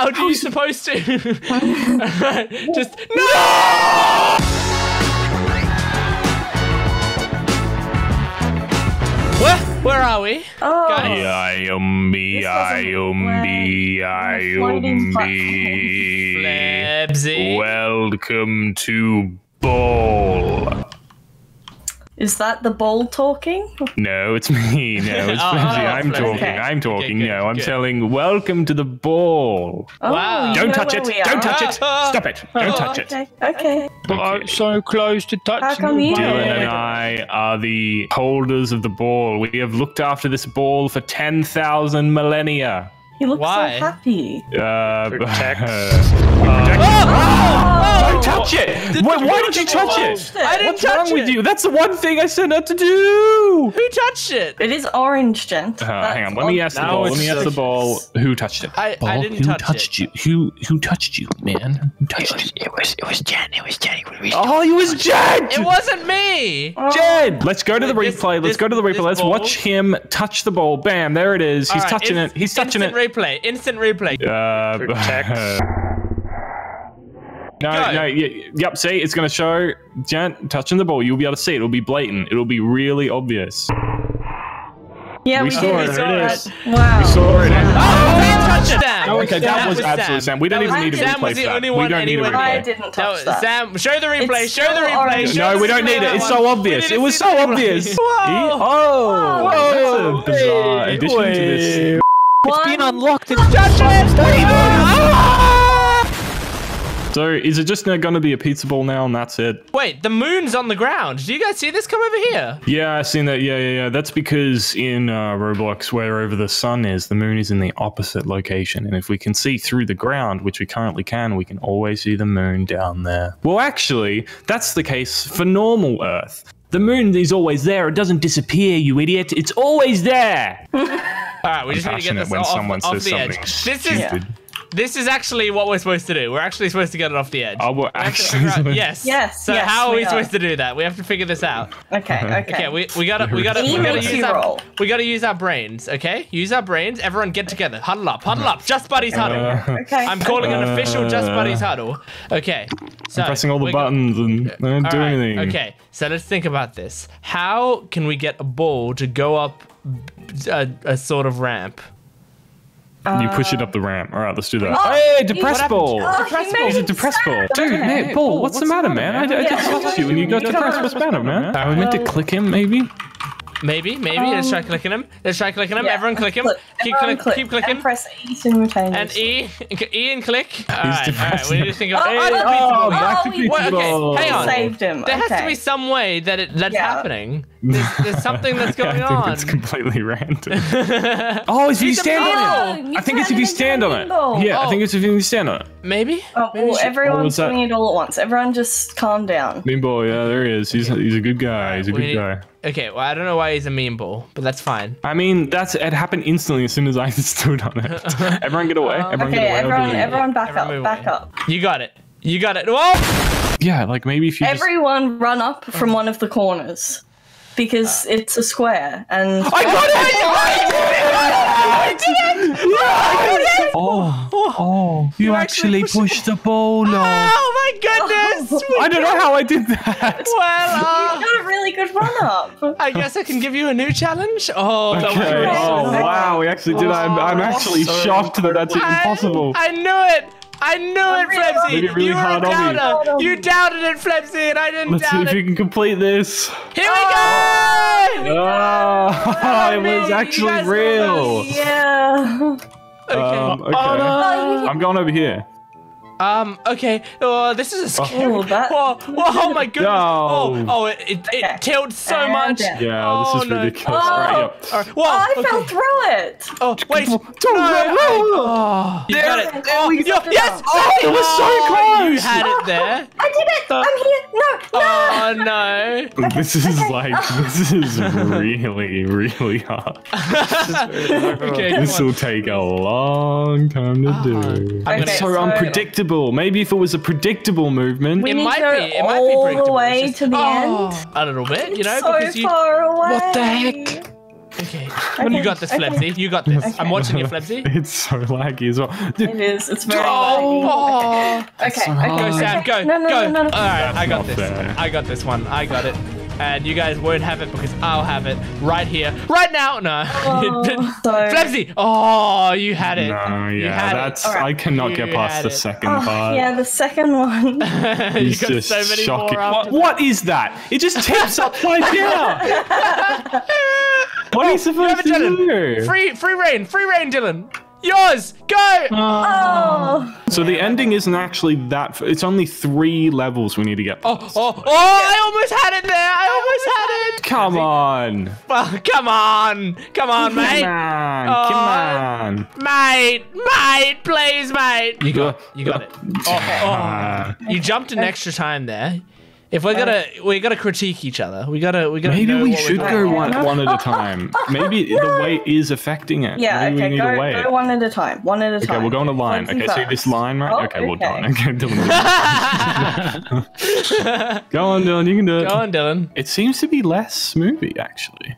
How do you supposed to? Just no! Where, where are we? Oh, Guys? I am me, I am me, I A floating am me. Flebsy. Welcome to Ball. Is that the ball talking? No, it's me. No, it's Oh, Flimsy. oh, I'm Flimsy. talking. I'm talking. good, no, I'm good. telling. Welcome to the ball. Oh, Wow. Don't touch it. Don't touch it. Stop it. Don't touch it. Okay, Okay. I'm so close to touching How come you Dylan and I are the holders of the ball. We have looked after this ball for 10,000 millennia. You looks Why? so happy. Uh, Protect. Don't touch it! Why, why did you touch it? I didn't What's touch wrong it. with you? That's the one thing I said not to do! Who touched it? It is orange, Jent. Uh, hang on, let me ask the ball. Let me ask the ball. Who touched it? I, I Ball? didn't Who touch touched it. you? Who who touched you, man? Who touched you? It was it was Jent. It was Jent. It was Oh, it was Jent! It wasn't me. Jent! Let's go to the This- replay. Let's go to the replay. Let's watch him touch the ball. Bam, there it is. He's All right, touching it. He's touching it. Instant replay. Instant replay. Uh, Protect. No, Go. no, y- yep. See, it's gonna show Jan touching the ball. You'll be able to see it. It'll be blatant. It'll be really obvious. Yeah, We we, saw did. it, we there saw it that. is. Wow. Saw it. Oh, Sam touched it. Okay, that was absolutely Sam. We don't even need a Sam replay was the for that. only We don't need a replay. I didn't touch was- that. Sam, show the replay. It's Show the replay. Show No, the we don't need it. It's so obvious. It was so obvious. Whoa. Oh, Whoa. that's a bizarre addition to this. One, been unlocked. It's So, is it just going to be a pizza ball now, and that's it? Wait, the moon's on the ground. Do you guys see this? Come over here. Yeah, I seen that. Yeah, yeah, yeah. That's because in uh, Roblox, wherever the sun is, the moon is in the opposite location. And if we can see through the ground, which we currently can, we can always see the moon down there. Well, actually, that's the case for normal Earth. The moon is always there. It doesn't disappear, you idiot. It's always there. All right, we just need to get this when off, someone off says the edge. This is stupid. this is actually what we're supposed to do. We're actually supposed to get it off the edge. Oh, we're We have actually. figure out- yes. Yes, So yes, how are we, we are. supposed to do that? We have to figure this out. Okay, okay. Okay, we, we gotta we gotta we gotta use our roll. we gotta use our brains. Okay, use our brains. Everyone get together. Huddle up. Huddle up. Just buddies huddle. okay. I'm calling an official Just Uh, Buddies huddle. Okay. So pressing all the buttons and they don't do right, anything. Okay, so let's think about this. How can we get a ball to go up a, a sort of ramp? You push it up the ramp. All right, let's do that. Oh, hey, what depress ball. Oh, Depressed ball. made a it depressed ball. Dude, Okay. hey, Paul, what's, the matter, man? I, I Yeah. just touched you and you got depressed. What's the matter, man? Are we meant to Um, click him, maybe? Maybe, maybe. let's try clicking him. Let's try clicking him. Yeah, Everyone click him. click. Keep, Everyone click, keep clicking. And press E simultaneously. And E, E and click. All right, all right. depressed We need now. to think of. Oh, Hey, I the don't- pizza ball. oh, back to we- pizza What? Okay, hang on. Saved him. There has to be some way that it, that's Yeah. happening. There's, there's something that's I going think on. it's completely random. oh, it's if you stand on it. I think it's if you stand on it. ball. Yeah, I Oh. think it's if you stand on it. Maybe. Oh, Maybe well, we should- everyone's that? doing it all at once. Everyone just calm down. Mean ball, yeah, there he is. He's, he's a good guy. He's a we good need- guy. Okay, well, I don't know why he's a meme ball, but that's fine. I mean, that's it happened instantly as soon as I stood on it. everyone get away. Oh. Everyone Okay, get away. Everyone, everyone back Everyone move up, back away. up. You got it. You got it. Whoa! Yeah, like maybe if you just... Everyone run up from oh. one of the corners. Because it's a square and I got it! I did it! I did it! Oh, oh, you, actually actually pushed the ball off. Oh my goodness! I don't know how I did that. Well, uh, got a really good run up. I guess I can give you a new challenge. Oh, that was Okay. great. Oh wow, we actually did. I'm, I'm actually shocked that that's even I- possible. I knew it. I knew it, really Flebsy. Really you were a hard on doubter. You doubted it, Flebsy, and I didn't Let's see doubt if you can complete this. Here we go! Oh, it was actually guys are real. Yeah. Okay. Um, okay. Oh, I'm going over here. Um. Okay. Oh, this is a scary. Oh, that- Whoa, whoa, oh my goodness. Oh, No. oh, it it, it Okay. tilts so And much. Yeah, Oh, this is no. ridiculous. Oh. Right, Oh, all right. Whoa, Oh, I okay. fell through it. Oh, wait. Don't no, run. I- oh, you got it. there Oh, we yes. Oh, it was so close. You had it there. I did it. I'm here. No, no. Oh no. This is like this is really really hard. Okay. This will take a long time to do. I'm It's gonna- so so- unpredictable. Maybe if it was a predictable movement. We It need might to go be. It might be all the way just- to the Oh, end. A little bit, you know, so because you. far away. What the heck? Okay. You got this, okay. Flebsy. You got this. I'm watching you, Flebsy. It's so laggy as well. Dude, It is. It's very Oh, laggy. Okay, so okay. Go. Sam. Go. No, no, go. no, no, no. All right, I got this. fair. I got this one. I got it. And you guys won't have it because I'll have it right here, right now. No. Oh, so- Flebsy. Oh, you had it. no, You yeah, had that's. it. I cannot You get past the second Oh, part. yeah, the second one. you got just so many shocking. more What, what is that? It just tips upside down. what are you supposed have to it, Dylan. do? Free, free reign, free reign, Dylan. Yours. Go. Oh, So the ending isn't actually that. f- It's only three levels we need to get. Oh, oh, oh! I almost had it there. I almost had it. come on, Well, come on, come on, mate, come on, Oh. come on. mate, mate, please, mate. You got, you got it. Oh, oh. Ah. You jumped an extra time there. If we're gonna, uh, we gotta critique each other. We gotta, we gotta. maybe we should go one, one at a time. Maybe the weight is affecting it. yeah. Maybe we Okay, need to go, wait. go one at a time. One at a Okay, time. Okay, we'll go on a line. Flexi Okay, see this line, right? Oh, okay, we'll go on. okay. Okay, Dylan. go on, Dylan. You can do it. Go on, Dylan. It seems to be less smoothie, actually.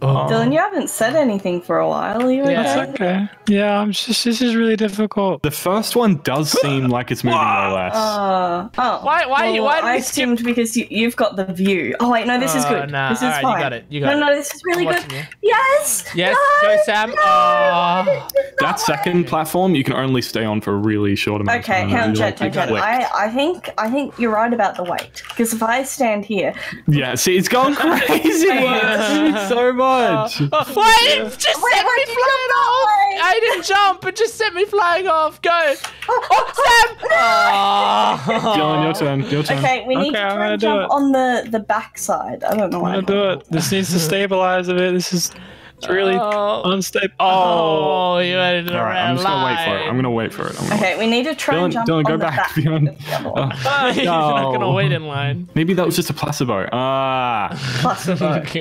Oh. Dylan, you haven't said anything for a while. Are you Yeah. okay? Okay. Yeah, I'm just. This is really difficult. The first one does seem like it's moving more or less. Uh, oh. Why- why- Well, why did I assumed because you, you've got the view. Oh wait, no, this is Oh, good. nah, this is alright, you got it, you got no, it. no, this is really good. you. Yes. Yes, no, go Sam. no, Oh. That not second platform, you can only stay on for a really short amount Okay, of time. hang on, You, Jent, like, Jent, Jent. I, I think I think you're right about the weight. Because if I stand here, Yeah, see, it's gone crazy. it's doing so much. Oh, wait, it just Wait, sent why me flying off. I didn't jump. It just sent me flying off. Go. Oh, oh, Sam. Oh. Dylan, your turn. Your turn. okay, we need Okay, to try and jump it. on the the back side. I don't know why. I'm gonna do it. This needs to stabilize a bit. This is it's really Oh. unstable. Oh, oh, you went in All right, I'm just gonna wait for it. I'm gonna wait for it. I'm gonna Okay, we need to try Dylan, and jump Dylan, on go the back. back Dylan. of the other Oh. one. You're not gonna wait in line. Maybe that was just a placebo. Ah. Plus a vote.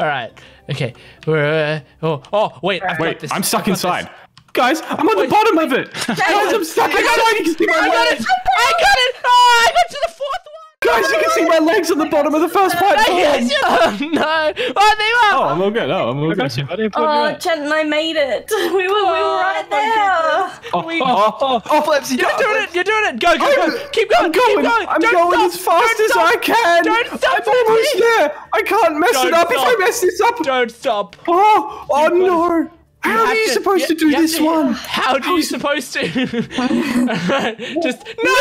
All right. Okay. We're, uh, oh, oh, wait. I've Wait, this. I'm stuck inside. this. Guys, I'm on the bottom of it. Guys, I'm stuck I got it. I got it. I got it. Oh, I got to the fourth one. Guys, you can see my legs on the bottom of the first platform. Oh, no. Oh, they were. Oh, I'm all good. Oh, I'm all you. good. I didn't you Oh, in. And I made it. We were we were right there. Oh, We- oh, oh, oh, Flebsy, You're doing it. You're doing it. Go, go, go. Keep going. I'm going. Keep going. I'm Don't going stop. as fast Don't as. I can. Don't stop, I'm almost Flebsy. there. I can't mess Don't it up. If. I mess this up, Don't stop. oh, oh You've got no. How are you to- supposed to do you this to- one? How are you supposed to? Just no.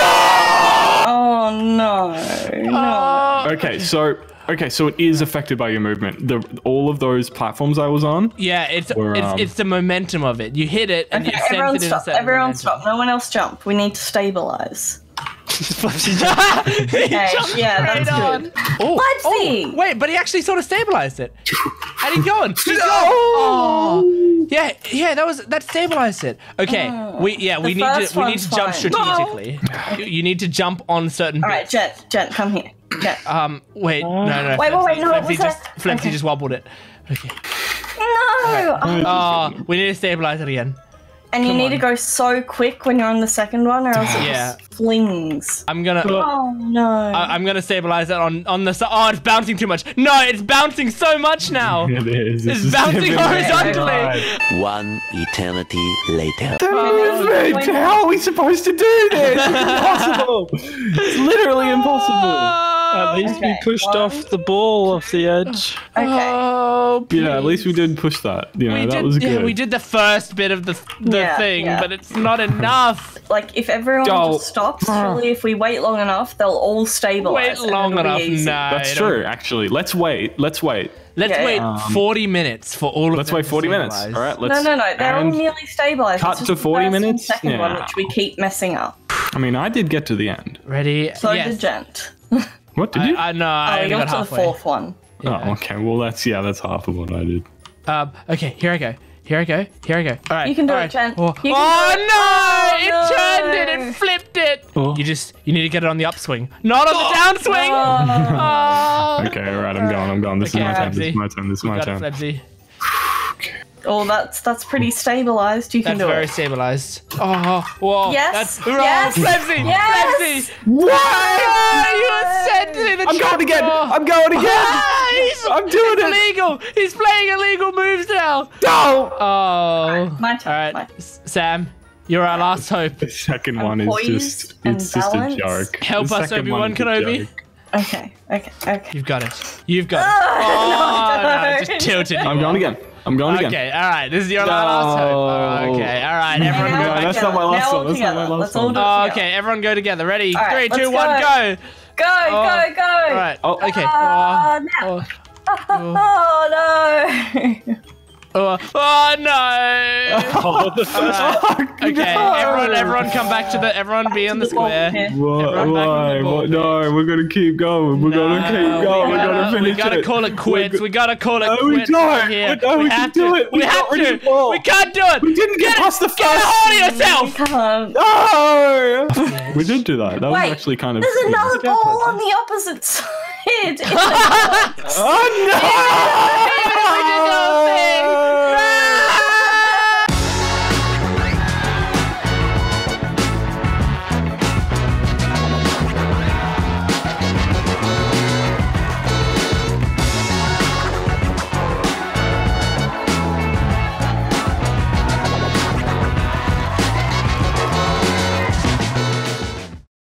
Oh no. No. Oh. Okay, so okay, so it is affected by your movement. The all of those platforms I was on. Yeah, it's Or, it's um, it's the momentum of it. You hit it and Okay, it sends everyone it in a stop. Everyone momentum. stop. No one else jump. We need to stabilize. Flebsy jump. He Okay, yeah, straight that's on. good. Oh, oh, wait, but he actually sort of stabilized it. and he's going. He's going. Oh. Yeah, yeah, that was that stabilized it. Okay, we yeah we The need to we need to jump fine. strategically. You, you need to jump on certain. All right, bits. Jent, Jent, come here. Jent. Um. Wait. No. No. Wait, wait, wait, no, Flimsy was that- just Flimsy okay. just wobbled it. Okay. No. Oh, Oh, we need to stabilize it again. And you need on. to go so quick when you're on the second one, or else it Yeah. just flings. I'm gonna. Oh no. I, I'm gonna stabilize it on on the. si- Oh, it's bouncing too much. No, it's bouncing so much now. It is. It's is bouncing horizontally. inside. One eternity later. The oh, movement! How are we supposed to do this? It's impossible. It's literally impossible. At least we Okay, pushed one. off the ball off the edge. okay. Oh, Yeah, at least we please. did push that. You know, We that did, was yeah, good. we did the first bit of the the Yeah, thing, yeah. but it's not enough. Like if everyone Oh. just stops, surely if we wait long enough, they'll all stabilize. Wait long enough. No, That's true, actually. Let's wait. Let's wait. Let's Yeah, wait um, 40 minutes for all of Let's them wait to 40 minutes. All stabilize. right, let's. No, no, no. They're all nearly stabilized. cut It's just to the 40 first and minutes? Second one, which we keep messing up. I mean, I did get to the end. Ready? So yes. did Jent. What did you? I, I, no, I Oh, only you got got to the fourth one. Oh, okay. Well, that's yeah, that's half of what I did. Um, okay, here I go. Here I go. Here I go. All right. You can do all it, right. Jent. Oh, You can oh, do it. no! Oh, it no. turned it. It flipped it. Oh. You just you need to get it on the upswing, not on the downswing. Oh. Oh. Okay, all right. I'm going. I'm going. This Okay, is my turn. This is my turn. This is my got it, turn. Flebsy. Oh, that's that's pretty stabilized. You can That's do very it. stabilized. Oh, whoa. Yes, That's, yes, yes. Flebsy. What? Ah, you were sent to the I'm going again. trapdoor. I'm going again. Ah, he's, I'm doing it's it. illegal. He's playing illegal moves now. No. Oh. My turn. All right, my- Sam, you're our last hope. The second one is poised just and it's just a balanced. joke. Help us, second Obi-Wan one Kenobi. Okay, okay, okay. You've got it. You've got it. Oh, no, no, just tilted. I'm going again. I'm going again. Okay, all right. This is your last hope. Oh, okay, all right. Everyone now go all back. that's not my last one, all that's not my last Let's one. Oh, okay, everyone go together. Ready? All right, Three, let's two, one, go. go. Go, Oh. go, go! All right. Oh. Okay. Ah, Oh, no. oh, Oh no! oh, oh, no. Oh, the first Okay, No. everyone, everyone, come back to the. Everyone be on the the square. pit. What? Everyone back on Why? the ball What? No, we're gonna keep going. We're gonna keep going. We We're gonna gotta, finish we gotta it. call it quits. We're We gotta call it No, we quits. don't. Here. We- no, we have can have do to. it. We, we have to. We can't do it. We didn't get Get past the Get a first. hold of yourself. Can't. No! we did do that. That was actually kind of. There's another ball on the opposite side. Oh no!